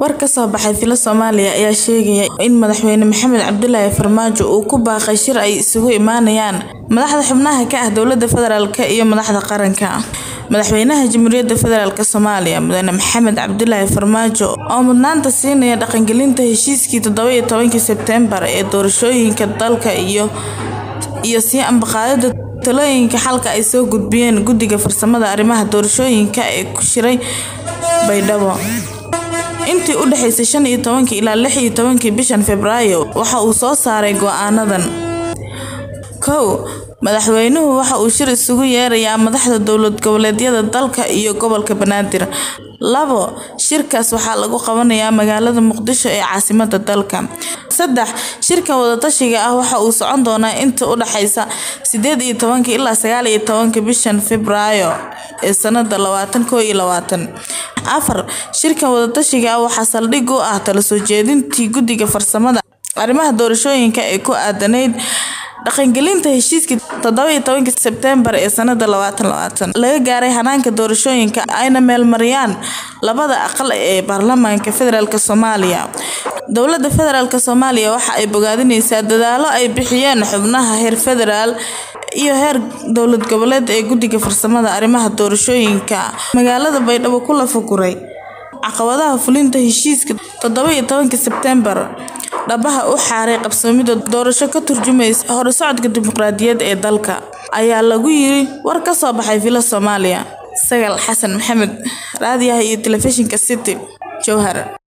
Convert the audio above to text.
War ka soo baxay Filo Soomaaliya ayaa sheegaya in Madaxweyne Maxamed Cabdilaahi Farmaajo uu ku baaqay shir ay isugu imaanayaan madaxda xubnaha ka ah dowladda federaalk iyo madaxda qaranka. Madaxweynaha Jamhuuriyadda Federaalk Soomaaliya Mudane Maxamed Cabdilaahi Farmaajo oo mudnaanta siinaya dhaqangelinta heshiiskii toddoba iyo tobankii Sebteembar ee doorashooyinka dalka iyo iyo sii ambaqaadida talooyinka xalka ay soo gudbiyeen Guddiga Farsamada Arrimaha Doorashooyinka ee ku shiray Baydhabo. Intii u dhaxaysay shan iyo tobankii ilaa lix iyo tobankii bishan Febraayo waxa uu soo saaray go'aanadan. kow Madaxweynuhu waxa uu shir isugu yeerayaa madaxda dowlad goboleedyada dalka iyo gobolka Banaadir. labo Shirkaas waxaa lagu qabanayaa magaalada Muqdisho ee caasimadda dalka. saddex Shirkan wada-tashiga ah waxa uu socon doonaa inta u dhaxaysa sideed iyo tobanka ilaa sagaal iyo tobanka bishan Febraayo ee sanada afar Shirkan wada-tashiga ah waxaa saldhig u ah talo soo jeedintii Guddiga Farsamada. Arrimaha Doorashooyinka ee ku aadanayd dhaqangelinta heshiiskii toddoba iyo tobankii Sebteembar ee sanada labaatan labaatan. Laga gaaray hanaanka doorashooyinka ayna meelmariyaan labada aqal ee baarlamaanka federaalk Soomaaliya. Dowladda Federaalk Soomaaliya waxa ay bogaadinaysaa dadaallo ay bixiyeen xubnaha heer federaal iyo heer dowlad goboleed ee Guddiga Farsamada Arrimaha Doorashooyinka magaalada Baydhabo ku lafa-guray caqabadaha fulinta heshiiska toddoba iyo tobankii Sebteembar dhabaha u xaaray qabsoomidda doorasho ka turjumaysa horusocodka dimuqraadiyadda ee dalka ayaa lagu yiri war ka soo baxay Filo Soomaaliya. Sagaal Xasan Maxamed, Raadiyaha iyo Telefishinka City, Jowhar.